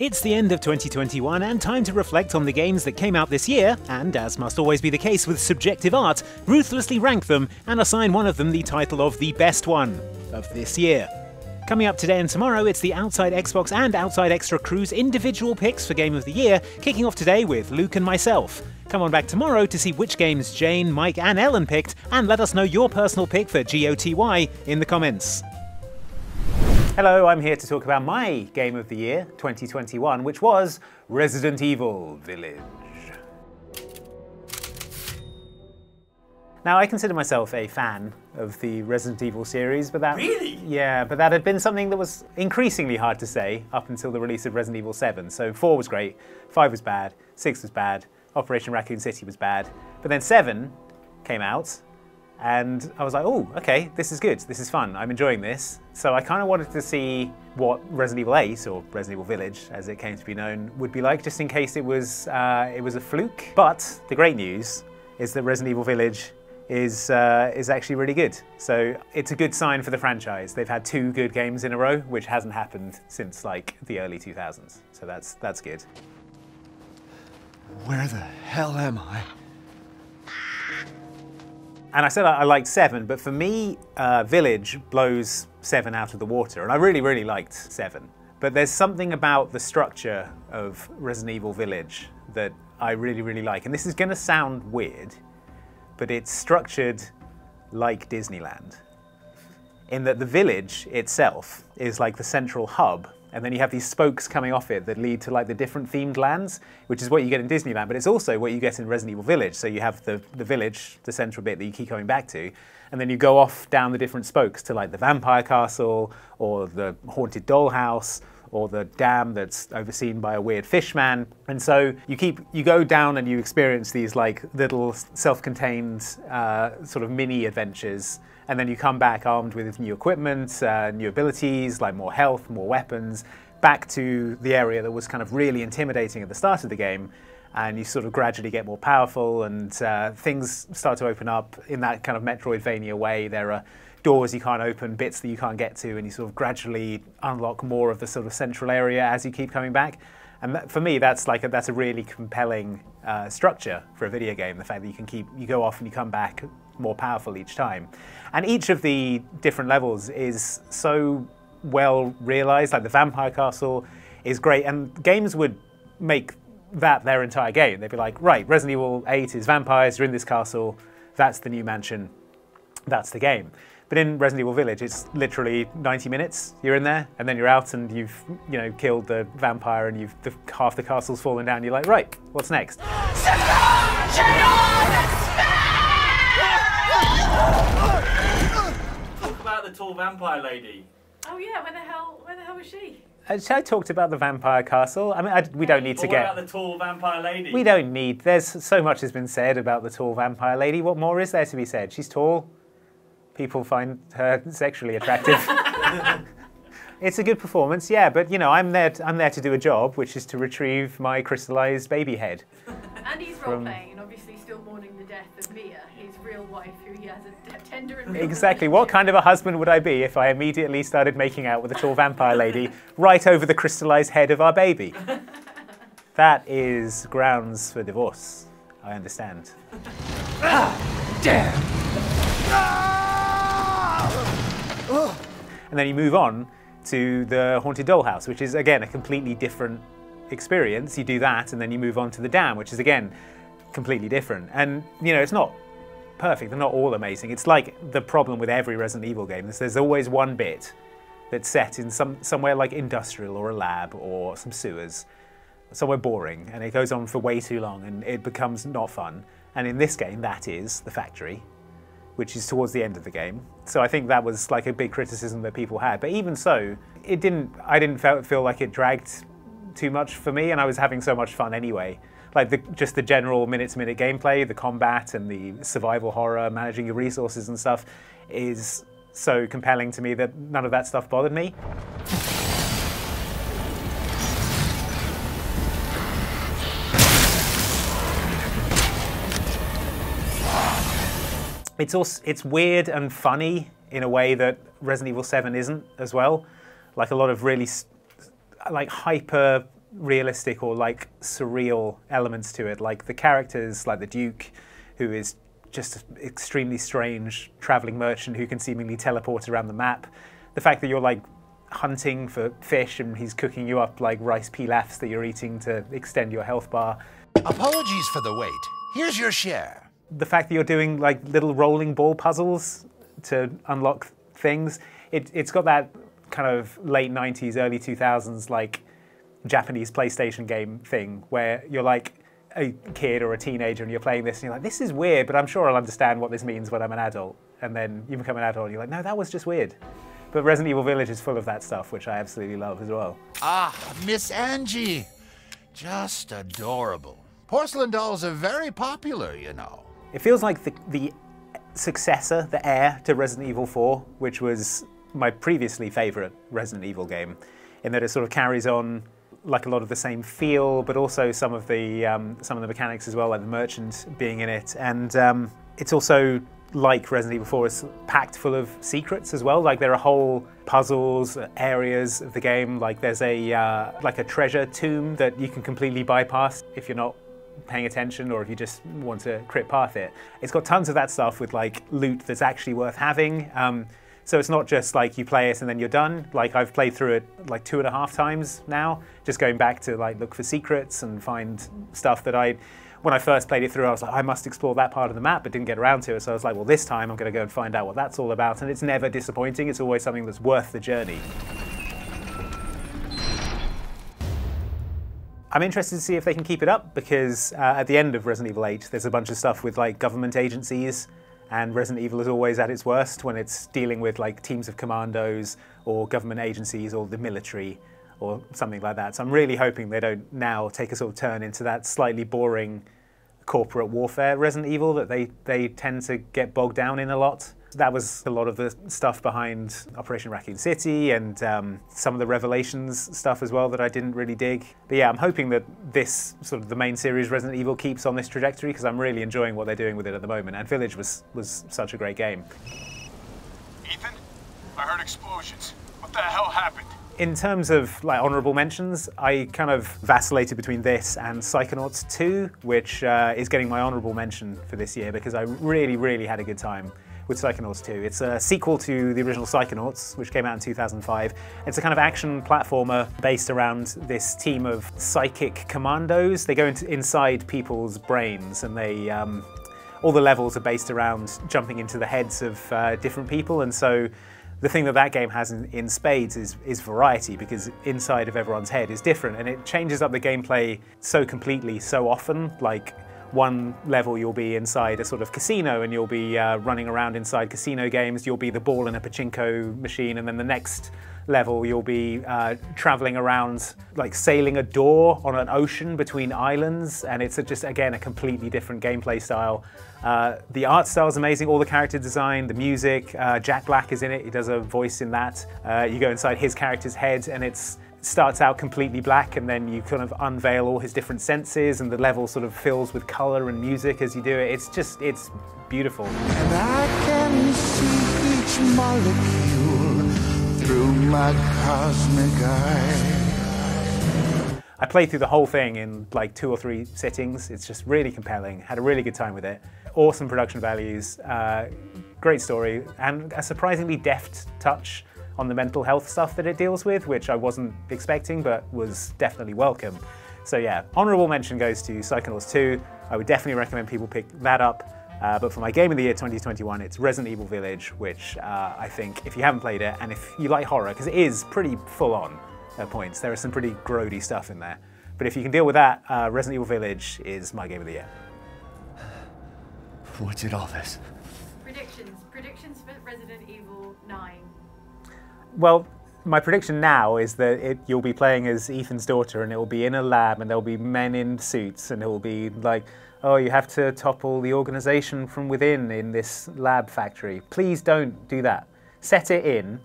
It's the end of 2021 and time to reflect on the games that came out this year, and as must always be the case with subjective art, ruthlessly rank them and assign one of them the title of the best one of this year. Coming up today and tomorrow, it's the Outside Xbox and Outside Xtra Crew's individual picks for Game of the Year, kicking off today with Luke and myself. Come on back tomorrow to see which games Jane, Mike, and Ellen picked, and let us know your personal pick for GOTY in the comments. Hello, I'm here to talk about my game of the year 2021, which was Resident Evil Village. Now, I consider myself a fan of the Resident Evil series, but that Really? yeah, but that had been something that was increasingly hard to say up until the release of Resident Evil 7. So 4 was great, 5 was bad, 6 was bad, Operation Raccoon City was bad, but then 7 came out, and I was like, oh, okay, this is good, this is fun, I'm enjoying this. So I kind of wanted to see what Resident Evil 8, or Resident Evil Village, as it came to be known, would be like, just in case it was uh, it was a fluke. But the great news is that Resident Evil Village is uh, is actually really good. So it's a good sign for the franchise. They've had two good games in a row, which hasn't happened since like the early 2000s. So that's that's good. Where the hell am I? And I said I I liked Seven, but for me, uh, Village blows Seven out of the water, and I really really liked Seven. But there's something about the structure of Resident Evil Village that I really really like, and this is going to sound weird, but it's structured like Disneyland. In that the village itself is like the central hub, and then you have these spokes coming off it that lead to like the different themed lands, which is what you get in Disneyland, but it's also what you get in Resident Evil Village. So you have the, the village, the central bit that you keep coming back to, and then you go off down the different spokes to like the vampire castle, or the haunted dollhouse, or the dam that's overseen by a weird fishman. And so you keep you go down and you experience these like little self-contained uh, sort of mini adventures, and then you come back armed with new equipment, uh, new abilities like more health, more weapons, back to the area that was kind of really intimidating at the start of the game. And you sort of gradually get more powerful, and uh, things start to open up in that kind of Metroidvania way. There are doors you can't open, bits that you can't get to, and you sort of gradually unlock more of the sort of central area as you keep coming back. And that, for me, that's like a, that's a really compelling uh, structure for a video game. The fact that you can keep you go off and you come back more powerful each time, and each of the different levels is so well realized. Like the Vampire Castle is great, and games would make that their entire game. They'd be like, right, Resident Evil 8 is vampires. You're in this castle. That's the new mansion. That's the game. But in Resident Evil Village, it's literally 90 minutes. You're in there, and then you're out, and you've you know killed the vampire, and you've the, half the castle's fallen down. You're like, right, what's next? Talk about the tall vampire lady. Oh yeah, where the hell, where the hell was she? Uh, I talked about the vampire castle. I mean, I, we don't need to What get. about the tall vampire lady? We don't need. There's so much has been said about the tall vampire lady. What more is there to be said? She's tall. People find her sexually attractive. it's a good performance, yeah. But you know, I'm there. I'm there to do a job, which is to retrieve my crystallized baby head. And he's role playing and obviously still mourning the death of Mia, his real wife, who he has a tender and Exactly. What kind of a husband would I be if I immediately started making out with a tall vampire lady right over the crystallized head of our baby? That is grounds for divorce. I understand. Ah, ah! And then you move on to the Haunted Dollhouse, which is again a completely different experience. You do that, and then you move on to the Dam, which is again completely different. And you know, it's not perfect. They're not all amazing. It's like the problem with every Resident Evil game. is There's always one bit that's set in some somewhere like industrial or a lab or some sewers, somewhere boring, and it goes on for way too long, and it becomes not fun. And in this game, that is the factory which is towards the end of the game. So I think that was like a big criticism that people had. But even so, it didn't. I didn't feel, feel like it dragged too much for me, and I was having so much fun anyway. Like the, just the general minute-to-minute gameplay, the combat, and the survival horror, managing your resources and stuff, is so compelling to me that none of that stuff bothered me. It's also it's weird and funny in a way that Resident Evil 7 isn't as well. Like a lot of really like hyper realistic or like surreal elements to it. Like the characters, like the Duke, who is just an extremely strange traveling merchant who can seemingly teleport around the map. The fact that you're like hunting for fish and he's cooking you up like rice pilafs that you're eating to extend your health bar. Apologies for the wait. Here's your share. The fact that you're doing like little rolling ball puzzles to unlock things, it, it's got that kind of late 90s, early 2000s like Japanese PlayStation game thing where you're like a kid or a teenager and you're playing this and you're like, this is weird, but I'm sure I'll understand what this means when I'm an adult. And then you become an adult and you're like, no, that was just weird. But Resident Evil Village is full of that stuff, which I absolutely love as well. Ah, Miss Angie. Just adorable. Porcelain dolls are very popular, you know. It feels like the, the successor, the heir to Resident Evil 4, which was my previously favorite Resident Evil game, in that it sort of carries on like a lot of the same feel, but also some of the um, some of the mechanics as well, like the merchant being in it, and um, it's also like Resident Evil 4 is packed full of secrets as well. Like there are whole puzzles, areas of the game. Like there's a uh, like a treasure tomb that you can completely bypass if you're not paying attention or if you just want to crit path it. It's got tons of that stuff with like loot that's actually worth having. Um, so it's not just like you play it and then you're done. Like I've played through it like two and a half times now, just going back to like look for secrets and find stuff that I, when I first played it through, I was like, I must explore that part of the map, but didn't get around to it. So I was like, well, this time I'm going to go and find out what that's all about. And it's never disappointing. It's always something that's worth the journey. I'm interested to see if they can keep it up because uh, at the end of Resident Evil 8, there's a bunch of stuff with like government agencies and Resident Evil is always at its worst when it's dealing with like teams of commandos or government agencies or the military or something like that. So I'm really hoping they don't now take a sort of turn into that slightly boring corporate warfare Resident Evil that they, they tend to get bogged down in a lot. That was a lot of the stuff behind Operation Raccoon City and um, some of the Revelations stuff as well that I didn't really dig. But yeah, I'm hoping that this sort of the main series Resident Evil keeps on this trajectory because I'm really enjoying what they're doing with it at the moment. And Village was was such a great game. Ethan, I heard explosions. What the hell happened? In terms of like honorable mentions, I kind of vacillated between this and Psychonauts 2, which uh, is getting my honorable mention for this year because I really, really had a good time with Psychonauts 2. It's a sequel to the original Psychonauts, which came out in 2005. It's a kind of action platformer based around this team of psychic commandos. They go into, inside people's brains and they um, all the levels are based around jumping into the heads of uh, different people and so the thing that that game has in, in, spades is, is variety because inside of everyone's head is different and it changes up the gameplay so completely so often like one level you'll be inside a sort of casino and you'll be uh, running around inside casino games. You'll be the ball in a pachinko machine, and then the next level you'll be uh, traveling around, like sailing a door on an ocean between islands, and it's a, just again a completely different gameplay style. Uh, the art style is amazing, all the character design, the music. Uh, Jack Black is in it; he does a voice in that. Uh, you go inside his character's head, and it's starts out completely black and then you kind of unveil all his different senses and the level sort of fills with color and music as you do it. It's just, it's beautiful. And I can see each molecule through my cosmic eye. I played through the whole thing in like two or three sittings. It's just really compelling. Had a really good time with it. Awesome production values, uh, great story, and a surprisingly deft touch on the mental health stuff that it deals with, which I wasn't expecting but was definitely welcome. So yeah, honorable mention goes to Psychonauts 2. I would definitely recommend people pick that up. Uh, but for my game of the year 2021, it's Resident Evil Village, which uh, I think if you haven't played it and if you like horror, because it is pretty full on at points, there is some pretty grody stuff in there. But if you can deal with that, uh, Resident Evil Village is my game of the year. What did all this? Predictions. Predictions for Resident Evil 9. Well, my prediction now is that it, you'll be playing as Ethan's daughter, and it will be in a lab, and there'll be men in suits, and it will be like, oh, you have to topple the organization from within in this lab factory. Please don't do that. Set it in.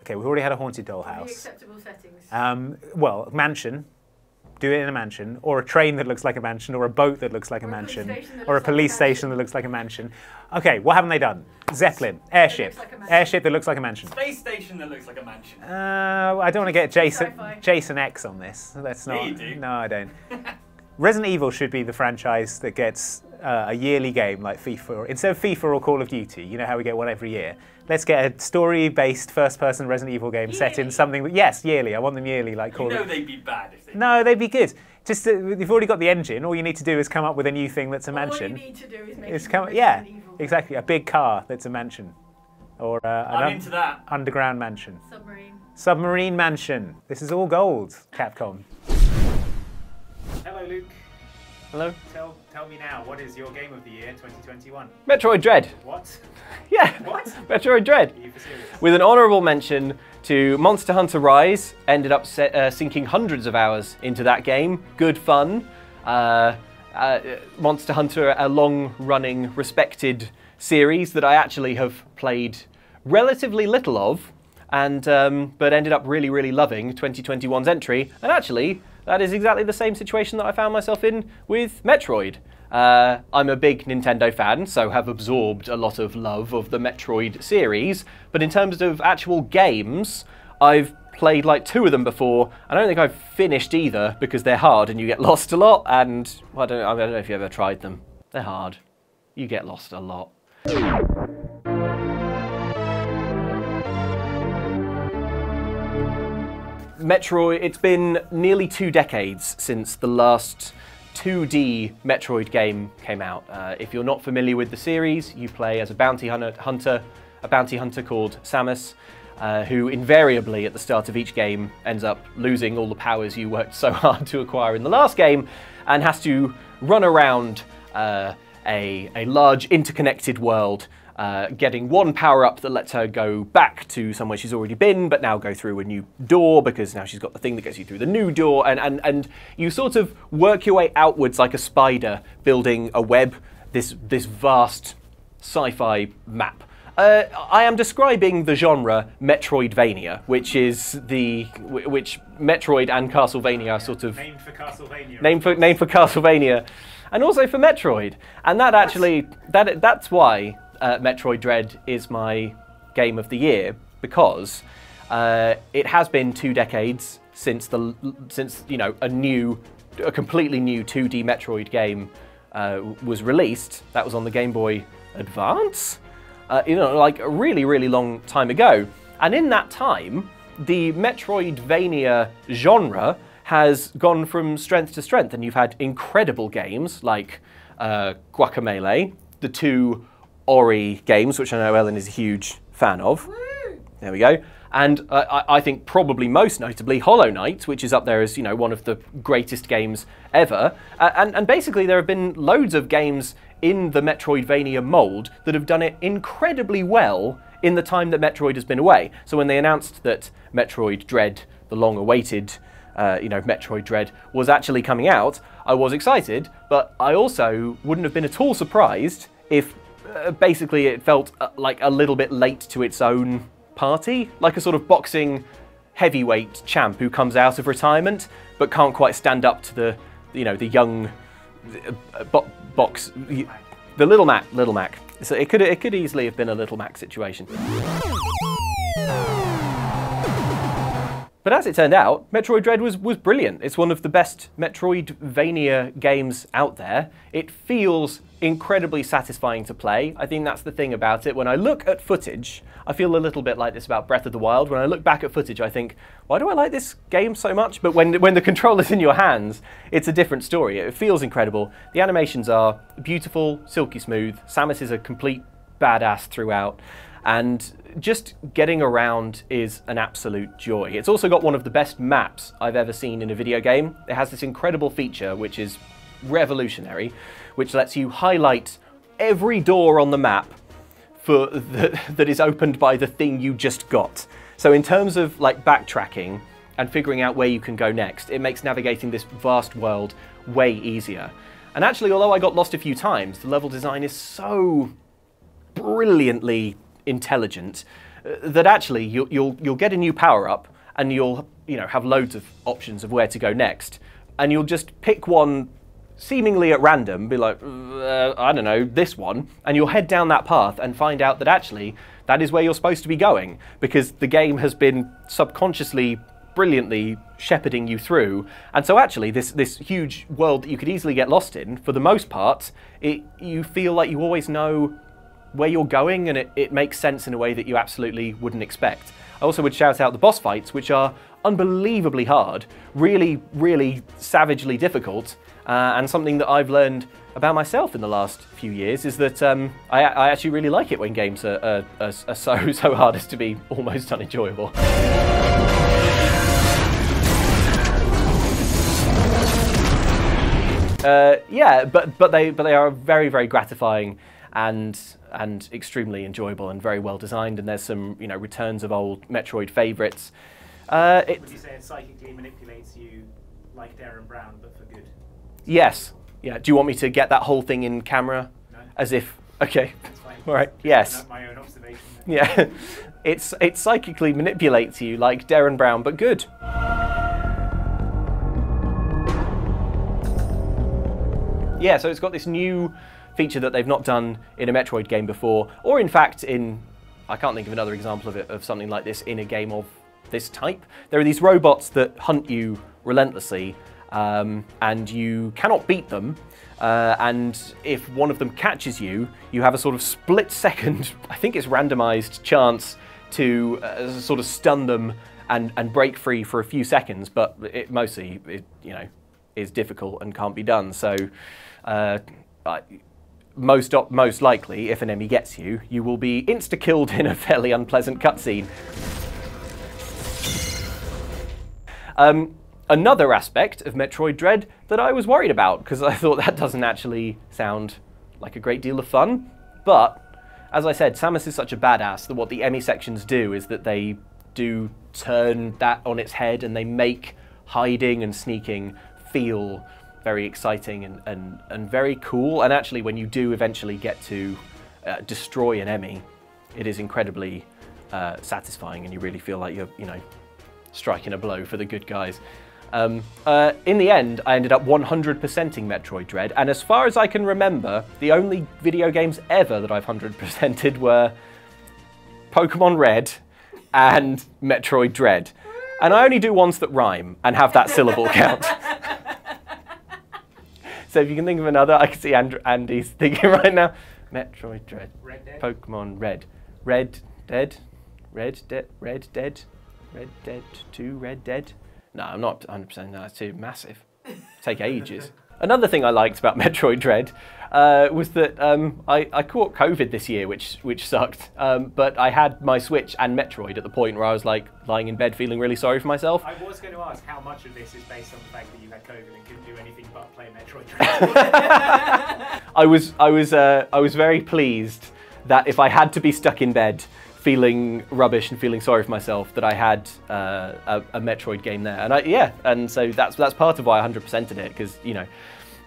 Okay, we've already had a haunted dollhouse. acceptable settings. Um, well, mansion, do it in a mansion, or a train that looks like a mansion, or a boat that looks like a Or a mansion, station or a looks like a police station that looks like a mansion. Okay, what haven't they done? Zeppelin, airship, like airship that looks like a mansion. Space station that looks like a mansion. Uh, I don't want to get Jason Jason X on this. That's Yeah, not. you do. No, I don't. Resident Evil should be the franchise that gets uh, a yearly game like FIFA. Or, instead of FIFA or Call of Duty, you know how we get one every year. Let's get a story-based first-person Resident Evil game set in something. That, yes, yearly. I want them yearly, like You Call know of. they'd be bad if they. No, they'd be good. Just uh, you've already got the engine. All you need to do is come up with a new thing that's a mansion. All you need to do is make It's come, yeah, Evil. exactly. A big car that's a mansion, or uh, an I'm un- into that. underground mansion. Submarine. Submarine Mansion. This is all gold, Capcom. Hello, Luke. Hello? Tell, tell me now, what is your game of the year 2021? Metroid Dread. What? Yeah. What? Metroid Dread. Are you for serious? With an honourable mention to Monster Hunter Rise, ended up uh, sinking hundreds of hours into that game. Good fun. Uh, uh, Monster Hunter, a long running, respected series that I actually have played relatively little of, and um, but ended up really, really loving 2021's entry. And actually, that is exactly the same situation that I found myself in with Metroid. Uh, I'm a big Nintendo fan, so have absorbed a lot of love of the Metroid series. But in terms of actual games, I've played like two of them before. I don't think I've finished either because they're hard and you get lost a lot. And well, I, don't, I don't know if you ever tried them. They're hard. You get lost a lot. Metroid, it's been nearly two decades since the last 2D Metroid game came out. Uh, if you're not familiar with the series, you play as a bounty hunter, a bounty hunter called Samus, uh, who invariably at the start of each game ends up losing all the powers you worked so hard to acquire in the last game and has to run around uh, a, a large interconnected world uh, getting one power up that lets her go back to somewhere she's already been, but now go through a new door because now she's got the thing that gets you through the new door, and, and, and you sort of work your way outwards like a spider, building a web, this, this vast sci fi map. Uh, I am describing the genre Metroidvania, which is the which Metroid and Castlevania are sort of Named for Castlevania. name for name for Castlevania, and also for Metroid. And that actually that that's why uh, Metroid Dread is my game of the year because uh, it has been two decades since the since you know a new a completely new 2D Metroid game uh, was released. That was on the Game Boy Advance. Uh, you know, like a really, really long time ago. And in that time, the Metroidvania genre has gone from strength to strength, and you've had incredible games like uh, Guacamelee, the two Ori games, which I know Ellen is a huge fan of. There we go. And uh, I, I think probably most notably Hollow Knight, which is up there as you know one of the greatest games ever. Uh, and, and basically there have been loads of games in the Metroidvania mold that have done it incredibly well in the time that Metroid has been away. So when they announced that Metroid Dread, the long-awaited, uh, you know, Metroid Dread was actually coming out, I was excited, but I also wouldn't have been at all surprised if uh, basically it felt uh, like a little bit late to its own party, like a sort of boxing heavyweight champ who comes out of retirement but can't quite stand up to the, you know, the young uh, bo- box, the little Mac, little Mac. So it could it could easily have been a little Mac situation. But as it turned out, Metroid Dread was, was brilliant. It's one of the best Metroidvania games out there. It feels incredibly satisfying to play. I think that's the thing about it. When I look at footage, I feel a little bit like this about Breath of the Wild. When I look back at footage, I think, why do I like this game so much? But when, when the controller's in your hands, it's a different story. It feels incredible. The animations are beautiful, silky smooth. Samus is a complete badass throughout. And just getting around is an absolute joy. It's also got one of the best maps I've ever seen in a video game. It has this incredible feature, which is revolutionary, which lets you highlight every door on the map for the, that is opened by the thing you just got. So in terms of like backtracking and figuring out where you can go next, it makes navigating this vast world way easier. And actually, although I got lost a few times, the level design is so brilliantly intelligent uh, that actually you'll, you'll you'll get a new power up and you'll you know have loads of options of where to go next. and you'll just pick one seemingly at random, be like, uh, I don't know, this one, and you'll head down that path and find out that actually that is where you're supposed to be going because the game has been subconsciously, brilliantly shepherding you through. And so actually, this this huge world that you could easily get lost in, for the most part, it you feel like you always know where you're going and it, it makes sense in a way that you absolutely wouldn't expect. I also would shout out the boss fights, which are unbelievably hard, really, really savagely difficult, uh, and something that I've learned about myself in the last few years is that um, I, I, actually really like it when games are, are, are, are so, so hard as to be almost unenjoyable. Uh, yeah, but but they but they are very very gratifying and and extremely enjoyable and very well designed. And there's some you know returns of old Metroid favourites. Uh, it, Would you say it psychically manipulates you like Derren Brown, but for good? yes, yeah. Do you want me to get that whole thing in camera, No. as if okay, That's fine. all right, yes. My own observation. Yeah, it's it psychically manipulates you like Derren Brown, but good. Yeah, so it's got this new feature that they've not done in a Metroid game before, or in fact in I can't think of another example of it of something like this in a game of this type. There are these robots that hunt you relentlessly, um, and you cannot beat them. Uh, and if one of them catches you, you have a sort of split second, I think it's randomized chance to uh, sort of stun them and, and break free for a few seconds, but it mostly, it, you know, is difficult and can't be done. So, uh, I, most most likely, if an enemy gets you, you will be insta killed in a fairly unpleasant cutscene. Um, another aspect of Metroid Dread that I was worried about because I thought that doesn't actually sound like a great deal of fun. But as I said, Samus is such a badass that what the EMMI sections do is that they do turn that on its head and they make hiding and sneaking feel very exciting and, and, and very cool. And actually, when you do eventually get to uh, destroy an EMMI, it is incredibly uh, satisfying and you really feel like you're, you know, striking a blow for the good guys. Um, uh, in the end, I ended up 100%ing Metroid Dread, and as far as I can remember, the only video games ever that I've 100%ed were Pokemon Red and Metroid Dread. And I only do ones that rhyme and have that syllable count. So if you can think of another, I can see And- Andy's thinking right now. Metroid Dread. Red Dead? Pokemon Red. Red Dead. Red Dead. Red Dead. Red Dead 2. Red Dead. No, I'm not 100%. No, it's too massive. Take ages. Another thing I liked about Metroid Dread uh, was that um, I, I caught COVID this year, which which sucked. Um, but I had my Switch and Metroid at the point where I was like lying in bed feeling really sorry for myself. I was going to ask how much of this is based on the fact that you had COVID and couldn't do anything but play Metroid I was I was uh, I was very pleased that if I had to be stuck in bed feeling rubbish and feeling sorry for myself, that I had uh, a, a Metroid game there, and I, yeah, and so that's that's part of why I 100%ed it because you know,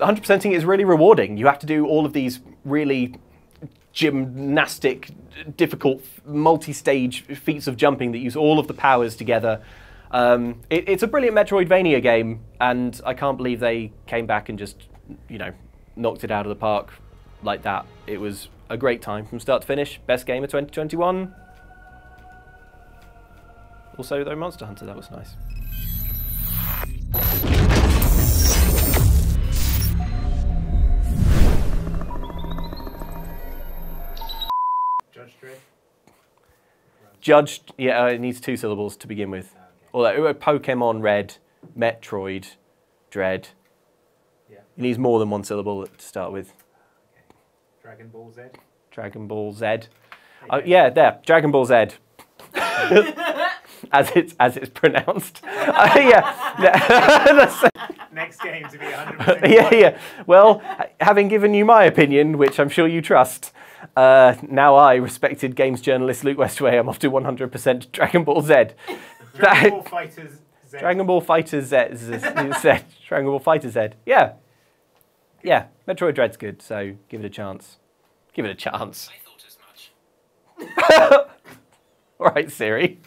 100%ing is really rewarding. You have to do all of these really gymnastic, difficult, multi-stage feats of jumping that use all of the powers together. Um, it, it's a brilliant Metroidvania game, and I can't believe they came back and just, you know, knocked it out of the park like that. It was a great time from start to finish. Best game of 2021. Also, though, Monster Hunter, that was nice. Judged, yeah, uh, it needs two syllables to begin with. Although uh, Pokemon Red, Metroid, Dread. Yeah. It needs more than one syllable to start with. Dragon Ball Z? Dragon Ball Z. Oh, yeah, there, Dragon Ball Z. as it's as it's pronounced. Uh, yeah. Next game to be 100%. yeah, yeah. Well, having given you my opinion, which I'm sure you trust, uh, now I, respected games journalist Luke Westaway, I'm off to 100% Dragon Ball Z. Dragon Ball Fighters Z. Dragon Ball Fighter Z, Z, Z. Dragon Ball Fighter Z. Yeah. Yeah, Metroid Dread's good, so give it a chance. Give it a chance. I thought as much. All right, Siri.